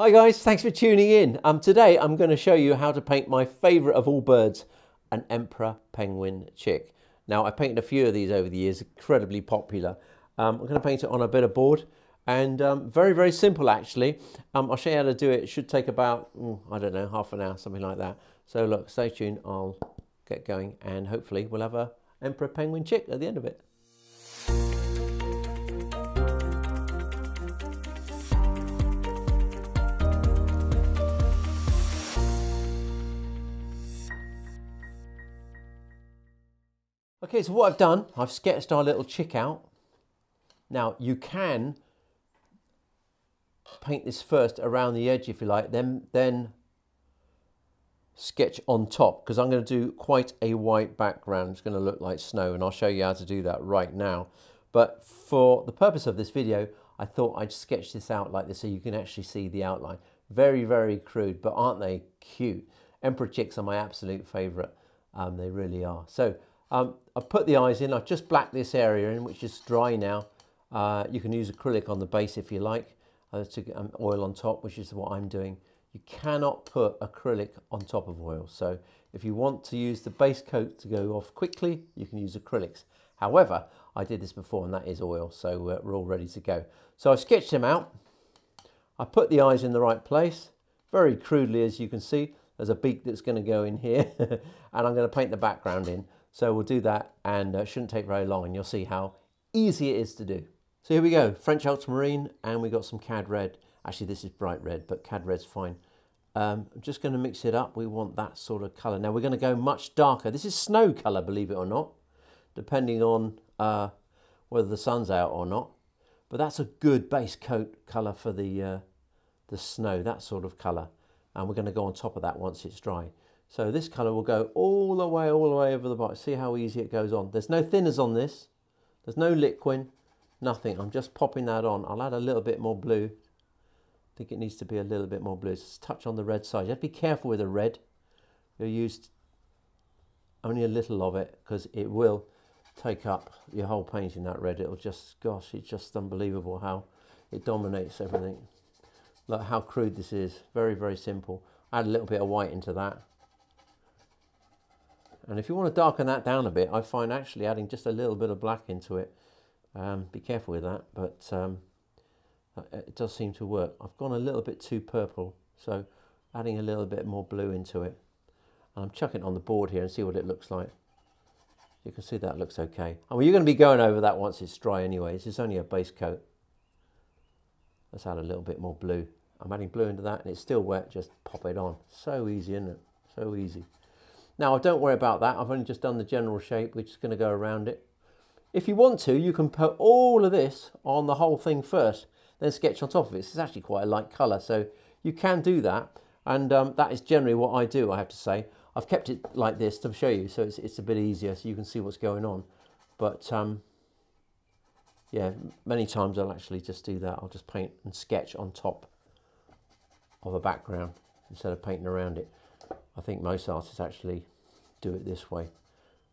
Hi guys, thanks for tuning in. Um, today I'm going to show you how to paint my favourite of all birds, an emperor penguin chick. Now I painted a few of these over the years, incredibly popular. Um, I'm going to paint it on a bit of board and um, very, very simple actually. Um, I'll show you how to do it. It should take about, I don't know, half an hour, something like that. So look, stay tuned, I'll get going and hopefully we'll have a emperor penguin chick at the end of it. Okay, so what I've done, I've sketched our little chick out. Now you can paint this first around the edge if you like, then, then sketch on top because I'm going to do quite a white background. It's going to look like snow and I'll show you how to do that right now. But for the purpose of this video, I thought I'd sketch this out like this so you can actually see the outline. Very, very crude, but aren't they cute? Emperor chicks are my absolute favourite. Um, they really are. So um, I've put the eyes in. I've just blacked this area in, which is dry now. Uh, you can use acrylic on the base if you like. Uh, to um, oil on top, which is what I'm doing. You cannot put acrylic on top of oil. So if you want to use the base coat to go off quickly, you can use acrylics. However, I did this before and that is oil, so uh, we're all ready to go. So I've sketched him out. I put the eyes in the right place, very crudely as you can see. There's a beak that's going to go in here and I'm going to paint the background in. So we'll do that and uh, shouldn't take very long and you'll see how easy it is to do. So here we go, French ultramarine and we got some cad red. Actually this is bright red, but cad red's fine. Um, I'm just going to mix it up. We want that sort of colour. Now we're going to go much darker. This is snow colour, believe it or not, depending on uh, whether the sun's out or not. But that's a good base coat colour for the, uh, the snow, that sort of colour. And we're going to go on top of that once it's dry. So this colour will go all the way, all the way over the bottom. See how easy it goes on. There's no thinners on this. There's no liquid, nothing. I'm just popping that on. I'll add a little bit more blue. I think it needs to be a little bit more blue. Just touch on the red side. You have to be careful with the red. You'll use only a little of it because it will take up your whole painting that red. It'll just, gosh, it's just unbelievable how it dominates everything. Look how crude this is. Very, very simple. Add a little bit of white into that. And if you want to darken that down a bit, I find actually adding just a little bit of black into it. Um, be careful with that, but um, it does seem to work. I've gone a little bit too purple, so adding a little bit more blue into it. And I'm chucking it on the board here and see what it looks like. You can see that looks okay. I mean, you're going to be going over that once it's dry anyway. This is only a base coat. Let's add a little bit more blue. I'm adding blue into that and it's still wet. Just pop it on. So easy, isn't it? So easy. Now, I don't worry about that. I've only just done the general shape, we're just going to go around it. If you want to, you can put all of this on the whole thing first, then sketch on top of it. It's actually quite a light colour, so you can do that. And um, that is generally what I do, I have to say. I've kept it like this to show you, so it's, it's a bit easier so you can see what's going on. But um, yeah, many times I'll actually just do that. I'll just paint and sketch on top of a background instead of painting around it. I think most artists actually do it this way,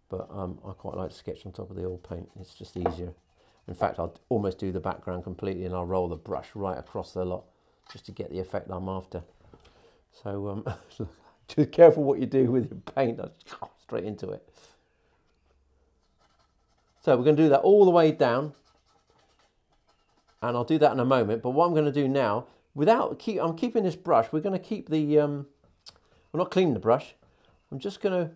but um, I quite like to sketch on top of the oil paint. It's just easier. In fact, I'll almost do the background completely and I'll roll the brush right across the lot just to get the effect I'm after. So um, just careful what you do with your paint. straight into it. So we're going to do that all the way down. And I'll do that in a moment. But what I'm going to do now, without keep, I'm keeping this brush. We're going to keep the um, I'm not cleaning the brush. I'm just going to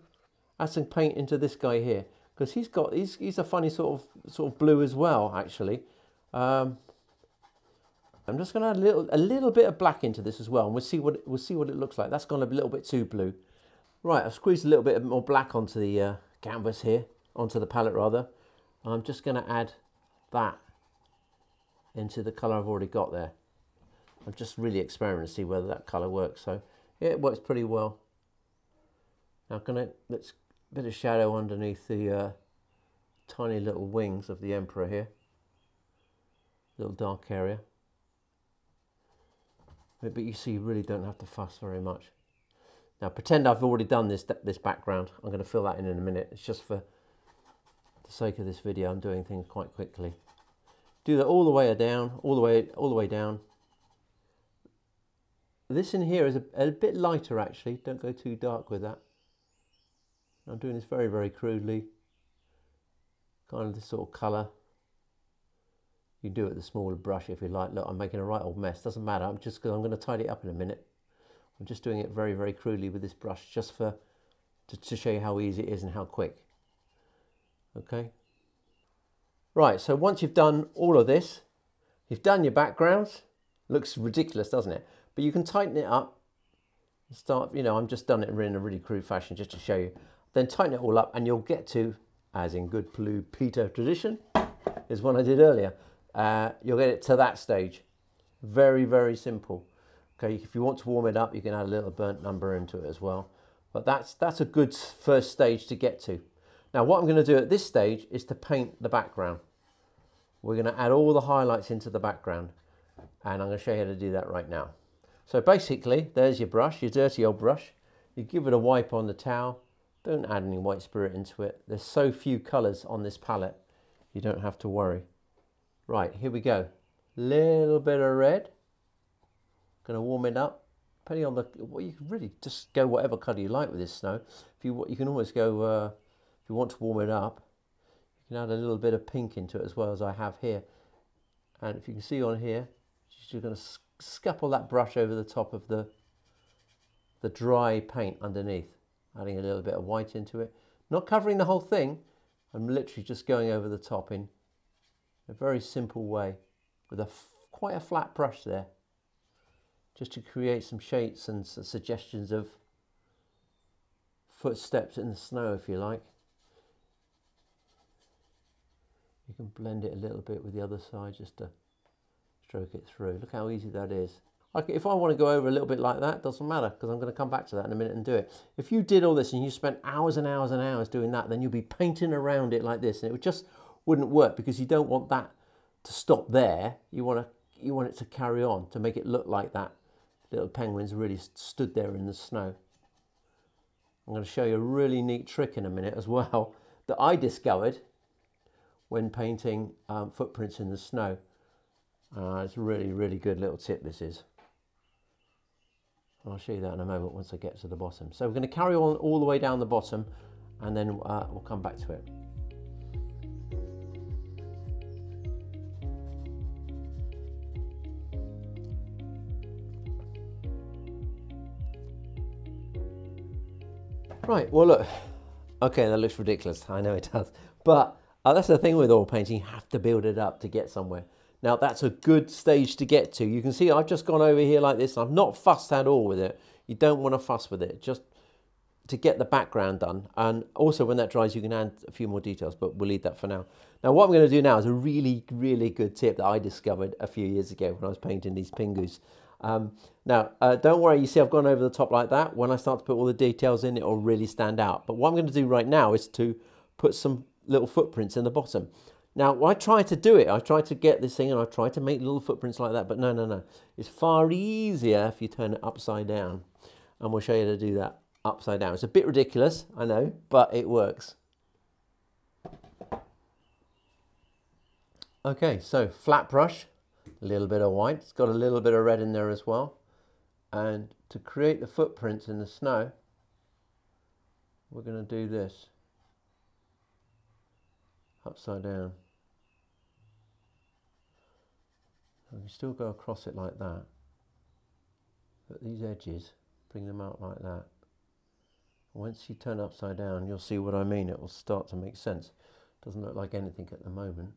add some paint into this guy here because he's got he's, he's a funny sort of sort of blue as well actually. Um, I'm just going to add a little a little bit of black into this as well, and we'll see what we'll see what it looks like. That's gone a little bit too blue. Right, I've squeezed a little bit more black onto the uh, canvas here, onto the palette rather. I'm just going to add that into the colour I've already got there. I'm just really experimenting to see whether that colour works. So yeah, it works pretty well. Now gonna let's bit of shadow underneath the uh, tiny little wings of the emperor here. Little dark area. But you see, you really don't have to fuss very much. Now pretend I've already done this this background. I'm going to fill that in in a minute. It's just for the sake of this video. I'm doing things quite quickly. Do that all the way down, all the way, all the way down This in here is a, a bit lighter actually. Don't go too dark with that. I'm doing this very, very crudely. Kind of this sort of colour. You do it with a smaller brush if you like. Look, I'm making a right old mess. Doesn't matter. I'm just because I'm going to tidy it up in a minute. I'm just doing it very, very crudely with this brush just for to, to show you how easy it is and how quick. Okay. Right, so once you've done all of this, you've done your backgrounds. Looks ridiculous, doesn't it? But you can tighten it up. Start, you know, I'm just done it in a really crude fashion just to show you. Then tighten it all up and you'll get to, as in good Blue Peter tradition, is one I did earlier. Uh, you'll get it to that stage. Very, very simple. Okay, if you want to warm it up, you can add a little burnt umber into it as well. But that's, that's a good first stage to get to. Now what I'm going to do at this stage is to paint the background. We're going to add all the highlights into the background and I'm going to show you how to do that right now. So basically there's your brush, your dirty old brush. You give it a wipe on the towel. Don't add any white spirit into it. There's so few colours on this palette you don't have to worry. Right, here we go. Little bit of red. Going to warm it up. Depending on the, well, you can really just go whatever colour you like with this snow. If you, you can always go uh, if you want to warm it up, you can add a little bit of pink into it as well as I have here. And if you can see on here, you're going to scumble that brush over the top of the, the dry paint underneath, adding a little bit of white into it. Not covering the whole thing, I'm literally just going over the top in a very simple way with a quite a flat brush there, just to create some shapes and suggestions of footsteps in the snow, if you like. You can blend it a little bit with the other side just to stroke it through. Look how easy that is. If I want to go over a little bit like that, doesn't matter because I'm going to come back to that in a minute and do it. If you did all this and you spent hours and hours and hours doing that, then you'll be painting around it like this and it just wouldn't work because you don't want that to stop there. You want to you want it to carry on to make it look like that little penguins really stood there in the snow. I'm going to show you a really neat trick in a minute as well that I discovered when painting um, footprints in the snow. Uh, it's a really, really good little tip this is. I'll show you that in a moment once I get to the bottom. So we're going to carry on all the way down the bottom and then uh, we'll come back to it. Right, well look, okay that looks ridiculous, I know it does, but uh, that's the thing with oil painting, you have to build it up to get somewhere. Now that's a good stage to get to. You can see I've just gone over here like this. I've not fussed at all with it. You don't want to fuss with it, just to get the background done. And also when that dries, you can add a few more details, but we'll leave that for now. Now what I'm going to do now is a really, really good tip that I discovered a few years ago when I was painting these pingus. Um, now, uh, don't worry, you see I've gone over the top like that. When I start to put all the details in, it will really stand out. But what I'm going to do right now is to put some little footprints in the bottom. Now, I try to do it. I try to get this thing and I try to make little footprints like that, but no, no, no. It's far easier if you turn it upside down. And we'll show you how to do that upside down. It's a bit ridiculous, I know, but it works. Okay, so flat brush, a little bit of white. It's got a little bit of red in there as well. And to create the footprints in the snow, we're going to do this upside down. And you still go across it like that. But these edges, bring them out like that. Once you turn upside down, you'll see what I mean. It will start to make sense. Doesn't look like anything at the moment,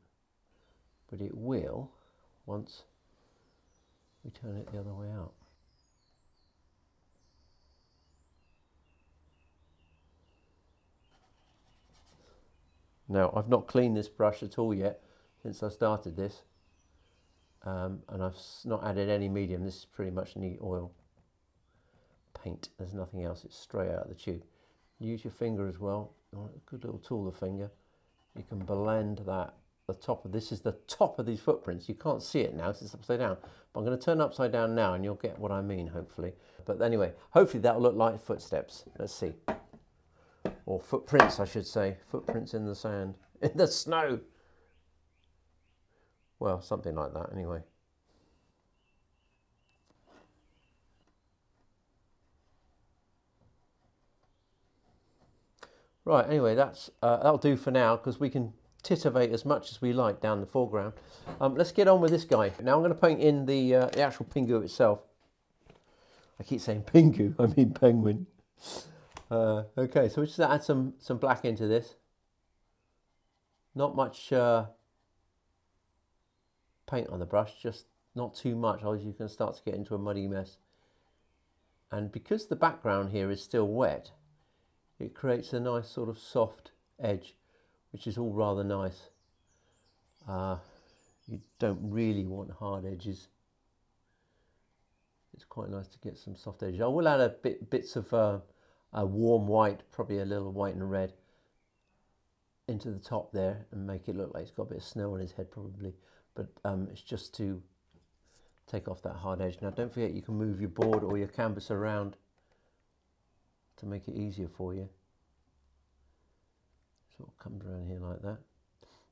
but it will once we turn it the other way out. Now I've not cleaned this brush at all yet since I started this um, and I've not added any medium, this is pretty much neat oil. Paint, there's nothing else, it's straight out of the tube. Use your finger as well, good little tool the finger, you can blend that, the top of, this is the top of these footprints, you can't see it now because it's upside down, but I'm going to turn upside down now and you'll get what I mean hopefully. But anyway, hopefully that'll look like footsteps, let's see. Or footprints I should say, footprints in the sand, in the snow. Well, something like that, anyway. Right, anyway, that's, uh, that'll do for now because we can titivate as much as we like down the foreground. Um, let's get on with this guy. Now I'm going to paint in the, uh, the actual Pingu itself. I keep saying Pingu, I mean penguin. Uh, okay, so we just add some, some black into this. Not much uh, paint on the brush, just not too much, otherwise you can start to get into a muddy mess. And because the background here is still wet, it creates a nice sort of soft edge, which is all rather nice. Uh, you don't really want hard edges. It's quite nice to get some soft edges. I will add a bit bits of uh, a warm white, probably a little white and red, into the top there and make it look like it's got a bit of snow on his head probably. But um, it's just to take off that hard edge. Now don't forget you can move your board or your canvas around to make it easier for you. Sort of comes around here like that.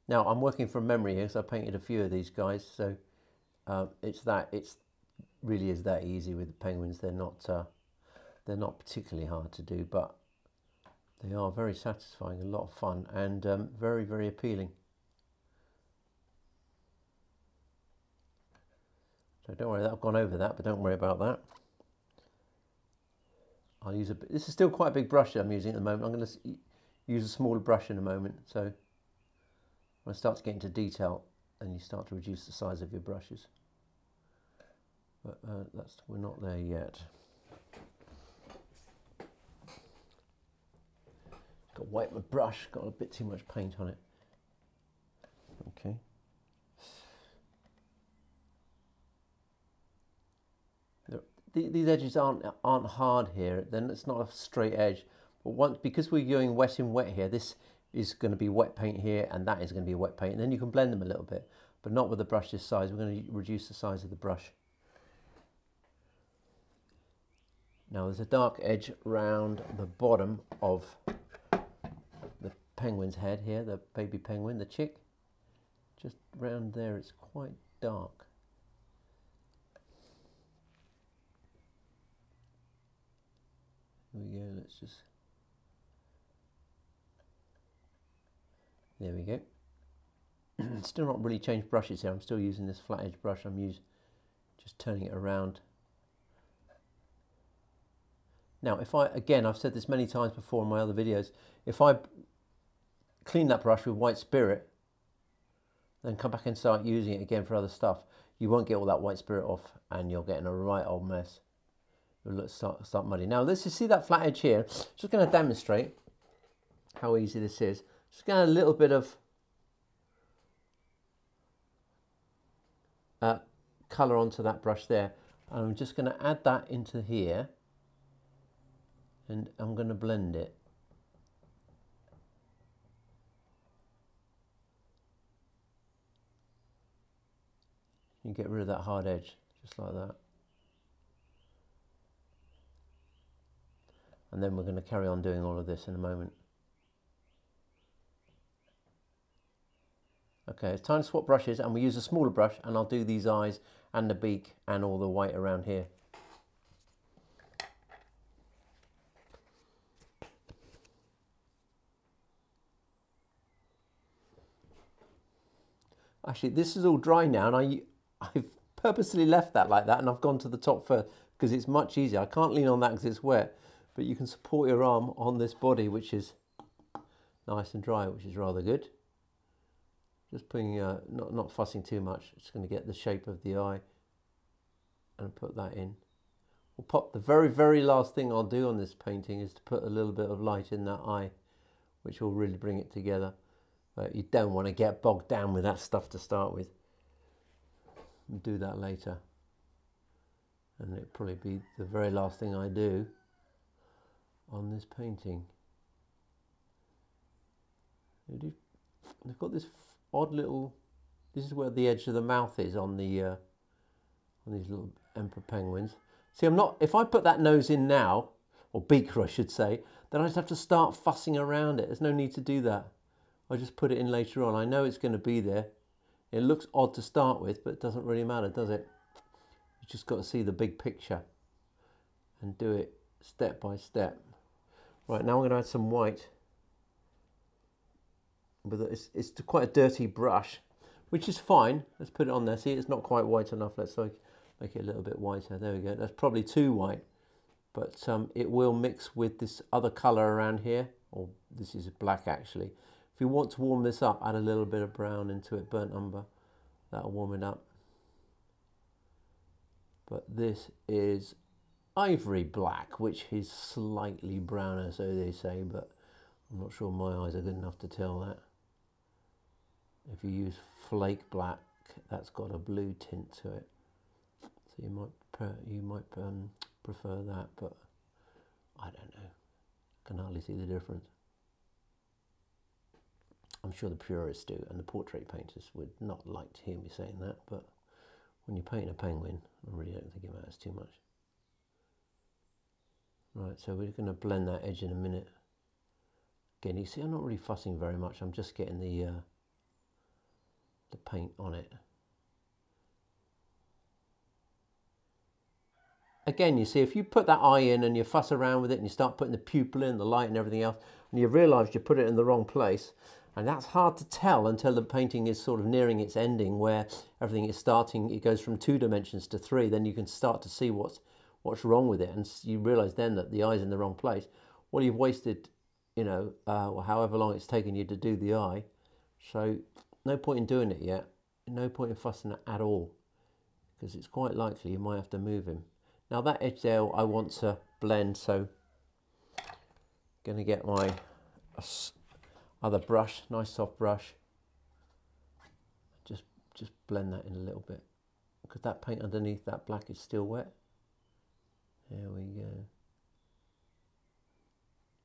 Now I'm working from memory here, so I painted a few of these guys. So uh, it's that it's really is that easy with the penguins. They're not uh, they're not particularly hard to do, but they are very satisfying, a lot of fun, and um, very very appealing. Don't worry, I've gone over that, but don't worry about that. I'll use a this is still quite a big brush I'm using at the moment. I'm going to use a smaller brush in a moment. So when I start to get into detail, and you start to reduce the size of your brushes. But uh, that's we're not there yet. Got to wipe my brush, got a bit too much paint on it. Okay. These edges aren't aren't hard here, then it's not a straight edge. But once because we're going wet in wet here, this is going to be wet paint here, and that is going to be wet paint. And then you can blend them a little bit, but not with the brush this size. We're going to reduce the size of the brush. Now there's a dark edge round the bottom of the penguin's head here, the baby penguin, the chick. Just round there, it's quite dark. There we go, let's just, there we go. still not really changed brushes here, I'm still using this flat edge brush, I'm using, just turning it around. Now if I, again, I've said this many times before in my other videos, if I clean that brush with white spirit, then come back and start using it again for other stuff, you won't get all that white spirit off and you're getting a right old mess let's start, start muddy. Now let's just see that flat edge here. Just going to demonstrate how easy this is. Just get a little bit of uh, colour onto that brush there. And I'm just going to add that into here. And I'm going to blend it. You get rid of that hard edge, just like that. And then we're going to carry on doing all of this in a moment. Okay, it's time to swap brushes and we use a smaller brush and I'll do these eyes and the beak and all the white around here. Actually, this is all dry now and I, I've purposely left that like that and I've gone to the top first because it's much easier. I can't lean on that because it's wet but you can support your arm on this body which is nice and dry which is rather good. Just putting uh, not, not fussing too much just going to get the shape of the eye and put that in. We'll pop the very very last thing I'll do on this painting is to put a little bit of light in that eye which will really bring it together. But you don't want to get bogged down with that stuff to start with. Do that later. And it'll probably be the very last thing I do on this painting. They've got this odd little. This is where the edge of the mouth is on the uh, on these little emperor penguins. See, I'm not. If I put that nose in now, or beaker, I should say, then I just have to start fussing around it. There's no need to do that. I just put it in later on. I know it's going to be there. It looks odd to start with, but it doesn't really matter, does it? You just got to see the big picture and do it step by step. Right, now I'm going to add some white but it's, it's quite a dirty brush, which is fine. Let's put it on there. See, it's not quite white enough. Let's make, make it a little bit whiter. There we go. That's probably too white, but um, it will mix with this other color around here, or this is black actually. If you want to warm this up, add a little bit of brown into it, burnt umber. That'll warm it up. But this is ivory black, which is slightly browner, so they say, but I'm not sure my eyes are good enough to tell that. If you use flake black, that's got a blue tint to it. So you might you might um, prefer that, but I don't know. Can hardly see the difference. I'm sure the purists do, and the portrait painters would not like to hear me saying that, but when you're painting a penguin, I really don't think it matters too much. Right, so we're going to blend that edge in a minute. Again, you see I'm not really fussing very much, I'm just getting the, uh, the paint on it. Again, you see, if you put that eye in and you fuss around with it and you start putting the pupil in, the light and everything else, and you realise you put it in the wrong place, and that's hard to tell until the painting is sort of nearing its ending where everything is starting, it goes from two dimensions to three, then you can start to see what's, what's wrong with it. And you realise then that the eye's in the wrong place. Well, you've wasted, you know, uh, however long it's taken you to do the eye. So no point in doing it yet. No point in fussing at all because it's quite likely you might have to move him. Now that edge there I want to blend, so I'm going to get my other brush, nice soft brush. Just, just blend that in a little bit because that paint underneath that black is still wet. There we go.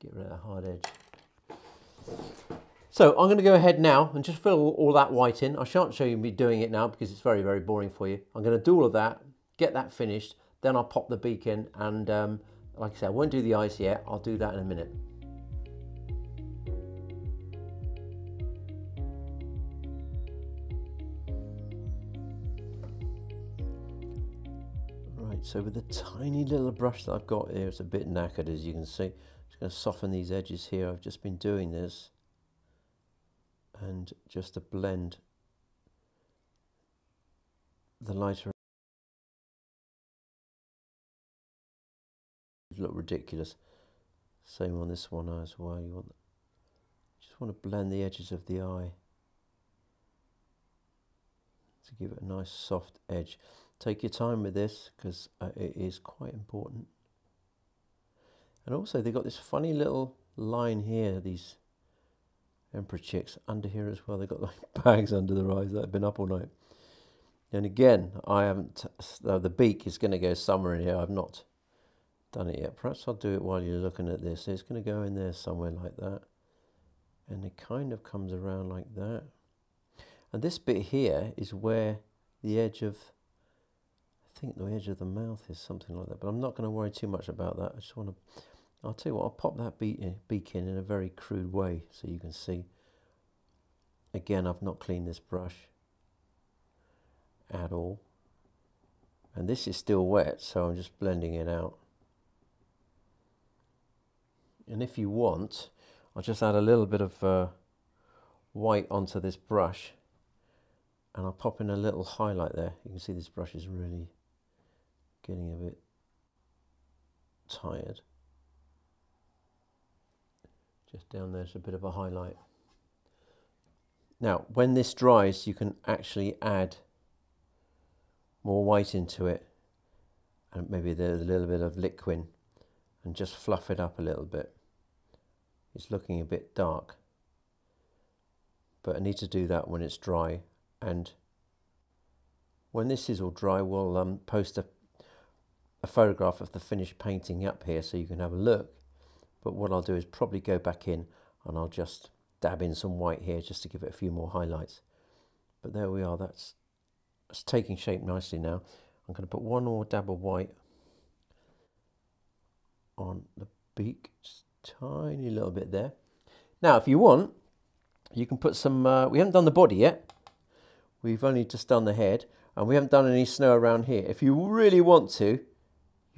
Get rid of that hard edge. So I'm going to go ahead now and just fill all that white in. I shan't show you me doing it now because it's very, very boring for you. I'm going to do all of that, get that finished, then I'll pop the beak in and um, like I said, I won't do the eyes yet. I'll do that in a minute. So with the tiny little brush that I've got here, it's a bit knackered as you can see. I'm Just going to soften these edges here. I've just been doing this and just to blend the lighter look ridiculous. Same on this one as well. You want just want to blend the edges of the eye to give it a nice soft edge. Take your time with this because uh, it is quite important. And also they've got this funny little line here, these emperor chicks under here as well. They've got like bags under their eyes that have been up all night. And again, I haven't, uh, the beak is going to go somewhere in here. I've not done it yet. Perhaps I'll do it while you're looking at this. It's going to go in there somewhere like that. And it kind of comes around like that. And this bit here is where the edge of think the edge of the mouth is something like that, but I'm not going to worry too much about that. I just want to, I'll tell you what, I'll pop that beak in, in in a very crude way so you can see. Again, I've not cleaned this brush at all. And this is still wet, so I'm just blending it out. And if you want, I'll just add a little bit of uh, white onto this brush and I'll pop in a little highlight there. You can see this brush is really getting a bit tired. Just down there's a bit of a highlight. Now, when this dries, you can actually add more white into it and maybe there's a little bit of liquid and just fluff it up a little bit. It's looking a bit dark, but I need to do that when it's dry and when this is all dry, we'll um, post a a photograph of the finished painting up here so you can have a look. But what I'll do is probably go back in and I'll just dab in some white here just to give it a few more highlights. But there we are, that's, that's taking shape nicely now. I'm going to put one more dab of white on the beak, just tiny little bit there. Now, if you want, you can put some, uh, we haven't done the body yet. We've only just done the head and we haven't done any snow around here. If you really want to,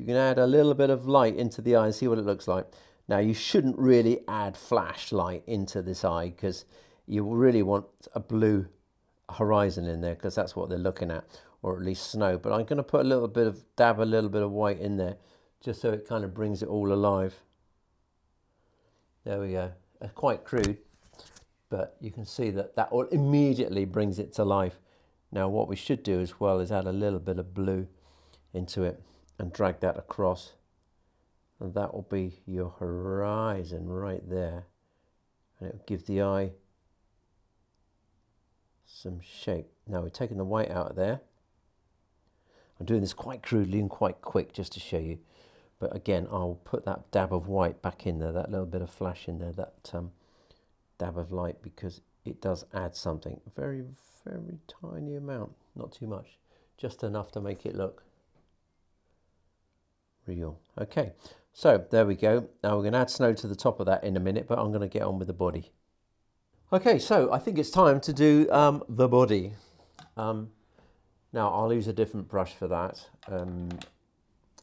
you can add a little bit of light into the eye and see what it looks like. Now you shouldn't really add flashlight into this eye because you really want a blue horizon in there because that's what they're looking at, or at least snow. But I'm going to put a little bit of, dab a little bit of white in there just so it kind of brings it all alive. There we go. Uh, quite crude, but you can see that that immediately brings it to life. Now what we should do as well is add a little bit of blue into it and drag that across. And that will be your horizon right there. And it will give the eye some shape. Now we're taking the white out of there. I'm doing this quite crudely and quite quick just to show you. But again, I'll put that dab of white back in there, that little bit of flash in there, that um, dab of light, because it does add something. Very, very tiny amount, not too much. Just enough to make it look real. Okay, so there we go. Now we're going to add snow to the top of that in a minute, but I'm going to get on with the body. Okay, so I think it's time to do um, the body. Um, now I'll use a different brush for that. Um,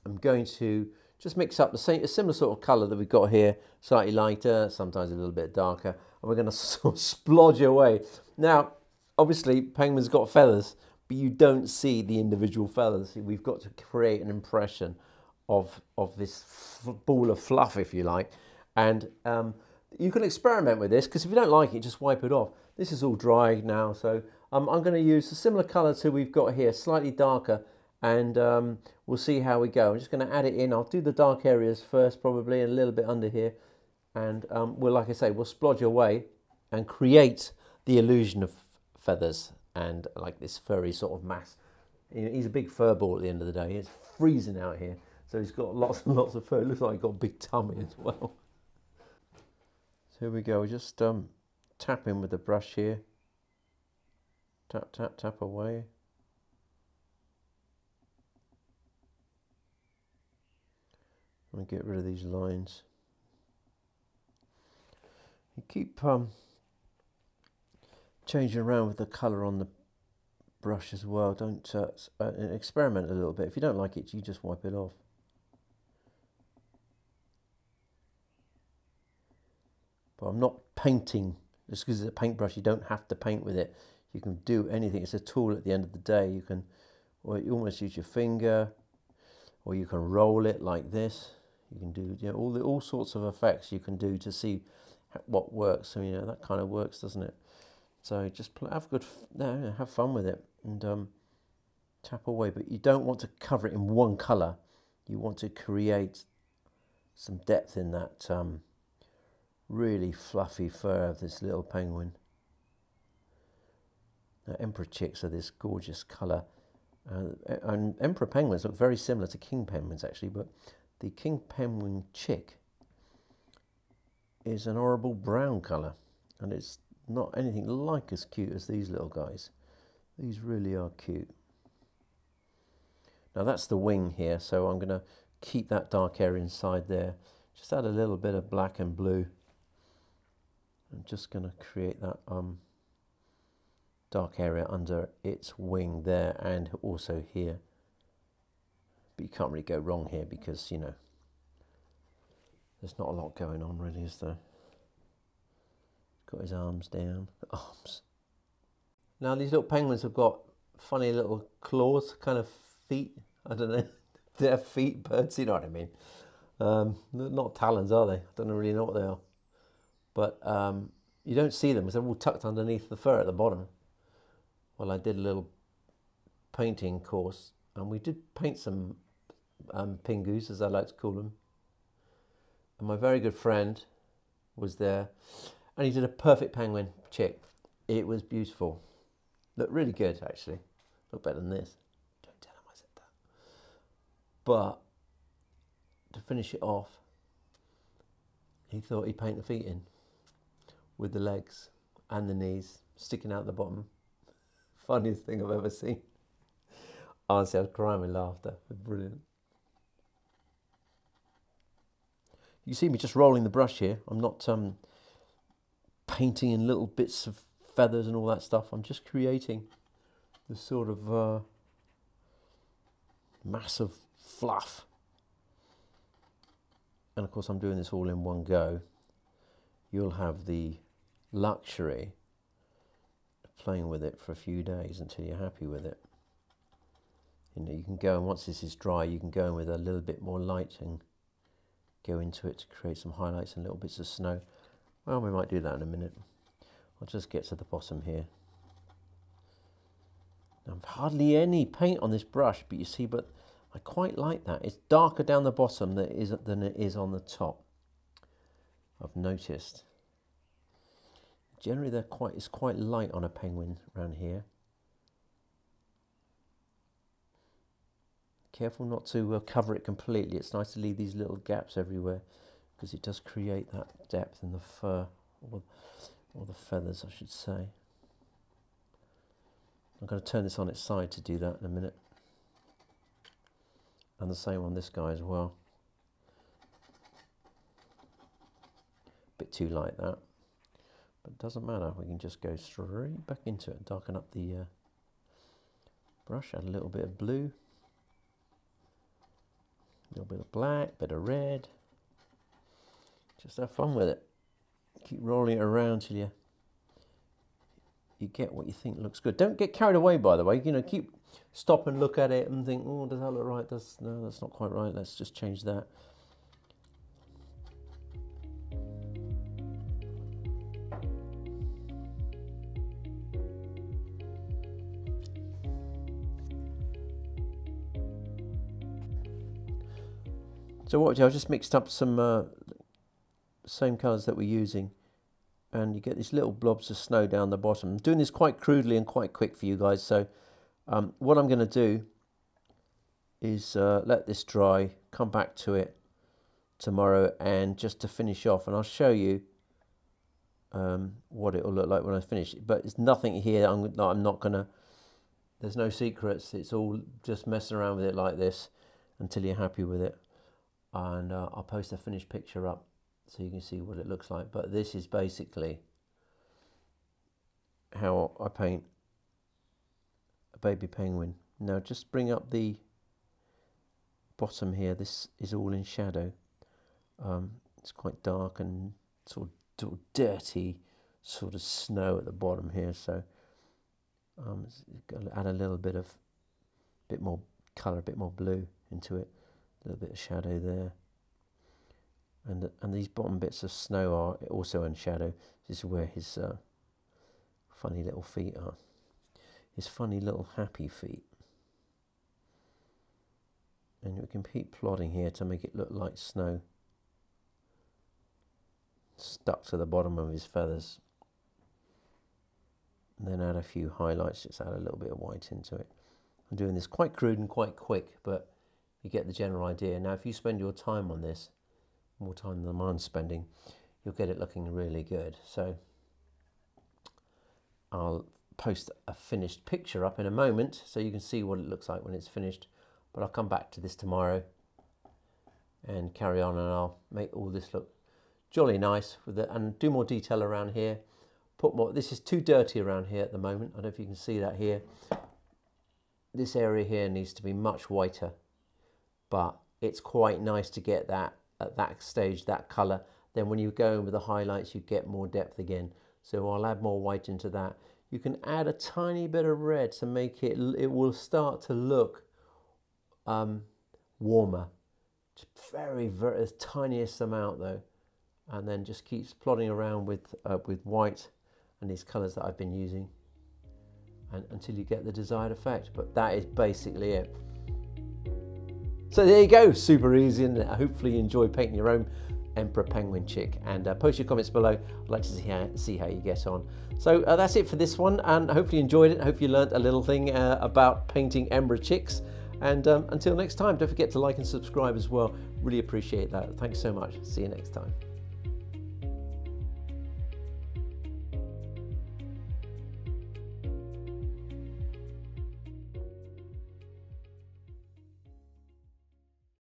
I'm going to just mix up the same, a similar sort of colour that we've got here, slightly lighter, sometimes a little bit darker, and we're going to sort of splodge away. Now, obviously, penguins got feathers, but you don't see the individual feathers. We've got to create an impression of, of this ball of fluff, if you like, and um, you can experiment with this, because if you don't like it, just wipe it off. This is all dry now, so um, I'm going to use a similar colour to we've got here, slightly darker, and um, we'll see how we go. I'm just going to add it in. I'll do the dark areas first probably and a little bit under here and um, we'll, like I say, we'll splodge away and create the illusion of feathers and like this furry sort of mass. He's a big fur ball at the end of the day. It's freezing out here, so he's got lots and lots of fur. It looks like he's got a big tummy as well. So here we go. Just um, tap in with the brush here. Tap, tap, tap away. and get rid of these lines. You keep um, changing around with the colour on the brush as well. Don't uh, uh, experiment a little bit. If you don't like it, you just wipe it off. I'm not painting. Just because it's a paintbrush, you don't have to paint with it. You can do anything. It's a tool at the end of the day. You can, or you almost use your finger, or you can roll it like this. You can do you know, all the all sorts of effects you can do to see what works. So you know that kind of works, doesn't it? So just have good, no, have fun with it and um, tap away. But you don't want to cover it in one color. You want to create some depth in that um, really fluffy fur of this little penguin. Now, emperor chicks are this gorgeous colour. Uh, and emperor penguins look very similar to king penguins actually, but the king penguin chick is an horrible brown colour and it's not anything like as cute as these little guys. These really are cute. Now that's the wing here, so I'm going to keep that dark area inside there. Just add a little bit of black and blue. I'm just going to create that um, dark area under its wing there and also here. But you can't really go wrong here because, you know, there's not a lot going on really, is there? Got his arms down. Arms. Now these little penguins have got funny little claws, kind of feet. I don't know. They're feet, birds, you know what I mean. Um, not talons, are they? I don't really know what they are. But um, you don't see them because they're all tucked underneath the fur at the bottom. Well, I did a little painting course and we did paint some um, pingus, as I like to call them. And my very good friend was there, and he did a perfect penguin chick. It was beautiful. Looked really good, actually. Looked better than this. Don't tell him I said that. But to finish it off, he thought he'd paint the feet in with the legs and the knees sticking out the bottom. Funniest thing I've ever seen. Honestly, I was crying with laughter. Brilliant. You see me just rolling the brush here. I'm not um, painting in little bits of feathers and all that stuff. I'm just creating the sort of uh, mass of fluff. And of course I'm doing this all in one go. You'll have the luxury playing with it for a few days until you're happy with it. You know, you can go and once this is dry, you can go in with a little bit more light and go into it to create some highlights and little bits of snow. Well, we might do that in a minute. I'll just get to the bottom here. I've hardly any paint on this brush, but you see, but I quite like that. It's darker down the bottom than it is, than it is on the top. I've noticed. Generally, they're quite, it's quite light on a penguin around here. Careful not to uh, cover it completely. It's nice to leave these little gaps everywhere because it does create that depth in the fur, or, or the feathers, I should say. I'm going to turn this on its side to do that in a minute. And the same on this guy as well. Bit too light that. But it doesn't matter, we can just go straight back into it, darken up the uh, brush, add a little bit of blue, a little bit of black, bit of red. Just have fun with it. Keep rolling it around till you you get what you think looks good. Don't get carried away, by the way. You know, keep stop and look at it and think, oh, does that look right? Does no, that's not quite right. Let's just change that. So what I just mixed up some uh, same colours that we're using and you get these little blobs of snow down the bottom. I'm doing this quite crudely and quite quick for you guys. So um, what I'm going to do is uh, let this dry, come back to it tomorrow and just to finish off and I'll show you um, what it will look like when I finish it. But it's nothing here, I'm, I'm not going to, there's no secrets. It's all just messing around with it like this until you're happy with it. And uh, I'll post a finished picture up so you can see what it looks like. But this is basically how I paint a baby penguin. Now just bring up the bottom here. This is all in shadow. Um, it's quite dark and sort of, dirty sort of snow at the bottom here. So um, add a little bit of bit more colour, a bit more blue into it. Little bit of shadow there and and these bottom bits of snow are also in shadow. This is where his uh, funny little feet are. His funny little happy feet. And we can keep plodding here to make it look like snow stuck to the bottom of his feathers. And then add a few highlights, just add a little bit of white into it. I'm doing this quite crude and quite quick, but you get the general idea. Now, if you spend your time on this, more time than I'm spending, you'll get it looking really good. So I'll post a finished picture up in a moment so you can see what it looks like when it's finished. But I'll come back to this tomorrow and carry on and I'll make all this look jolly nice with it and do more detail around here. Put more, this is too dirty around here at the moment. I don't know if you can see that here. This area here needs to be much whiter, but it's quite nice to get that at that stage, that color. Then when you go in with the highlights, you get more depth again. So I'll add more white into that. You can add a tiny bit of red to make it, it will start to look um, warmer. Just very, very, the tiniest amount though. And then just keeps plodding around with, uh, with white and these colors that I've been using and, until you get the desired effect. But that is basically it. So there you go, super easy and hopefully you enjoy painting your own Emperor Penguin chick and uh, post your comments below. I'd like to see how, see how you get on. So uh, that's it for this one and hopefully you enjoyed it. Hope you learned a little thing uh, about painting Emperor chicks and um, until next time, don't forget to like and subscribe as well. Really appreciate that. Thanks so much. See you next time.